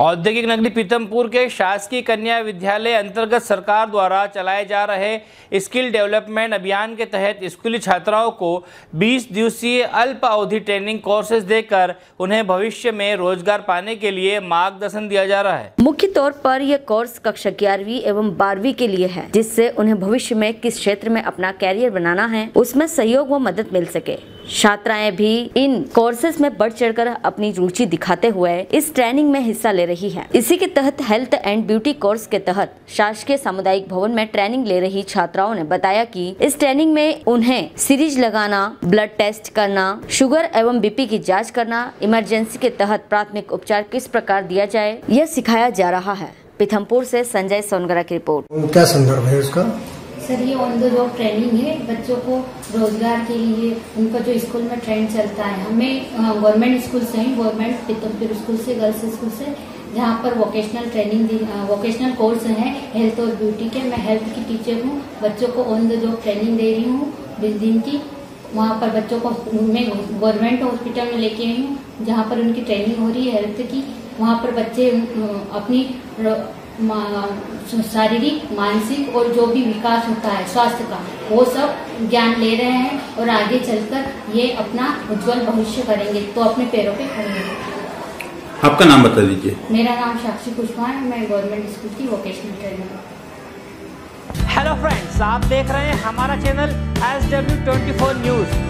औद्योगिक नगरी पीतमपुर के शासकीय कन्या विद्यालय अंतर्गत सरकार द्वारा चलाए जा रहे स्किल डेवलपमेंट अभियान के तहत स्कूली छात्राओं को 20 दिवसीय अल्प अवधि ट्रेनिंग कोर्सेज देकर उन्हें भविष्य में रोज़गार पाने के लिए मार्गदर्शन दिया जा रहा है। मुख्य तौर पर यह कोर्स कक्षा ग्यारहवीं एवं बारहवीं के लिए है, जिससे उन्हें भविष्य में किस क्षेत्र में अपना कैरियर बनाना है, उसमें सहयोग व मदद मिल सके। छात्राएँ भी इन कोर्सेज में बढ़ चढ़कर अपनी रुचि दिखाते हुए इस ट्रेनिंग में हिस्सा ले रही हैं। इसी के तहत हेल्थ एंड ब्यूटी कोर्स के तहत शासकीय सामुदायिक भवन में ट्रेनिंग ले रही छात्राओं ने बताया कि इस ट्रेनिंग में उन्हें सीरीज़ लगाना ब्लड टेस्ट करना शुगर एवं बीपी की जाँच करना इमरजेंसी के तहत प्राथमिक उपचार किस प्रकार दिया जाए, यह सिखाया जा रहा है। पिथमपुर से संजय सोनगरा की रिपोर्ट। क्या संदर्भ है उसका सर, ये ऑन द जॉब ट्रेनिंग है, बच्चों को रोज़गार के लिए, उनका जो स्कूल में ट्रेंड चलता है, हमें गवर्नमेंट स्कूल से ही गवर्नमेंट पितमपुर स्कूल से गर्ल्स स्कूल से, जहाँ पर वोकेशनल ट्रेनिंग वोकेशनल कोर्स है हेल्थ और ब्यूटी के, मैं हेल्थ की टीचर हूँ, बच्चों को ऑन द जॉब ट्रेनिंग दे रही हूँ बीस दिन की, वहाँ पर बच्चों को मैं गवर्नमेंट हॉस्पिटल में लेके आई हूँ, जहाँ पर उनकी ट्रेनिंग हो रही है हेल्थ की, वहाँ पर बच्चे अपनी शारीरिक मानसिक और जो भी विकास होता है स्वास्थ्य का वो सब ज्ञान ले रहे हैं और आगे चलकर ये अपना उज्जवल भविष्य करेंगे। तो अपने पैरों पे खड़े होंगे। आपका नाम बता दीजिए। मेरा नाम साक्षी कुशवाहा है। मैं गवर्नमेंट स्कूल की वोकेशनल ट्रेनर हूँ। हेलो फ्रेंड्स आप देख रहे हैं हमारा channel S W twenty four news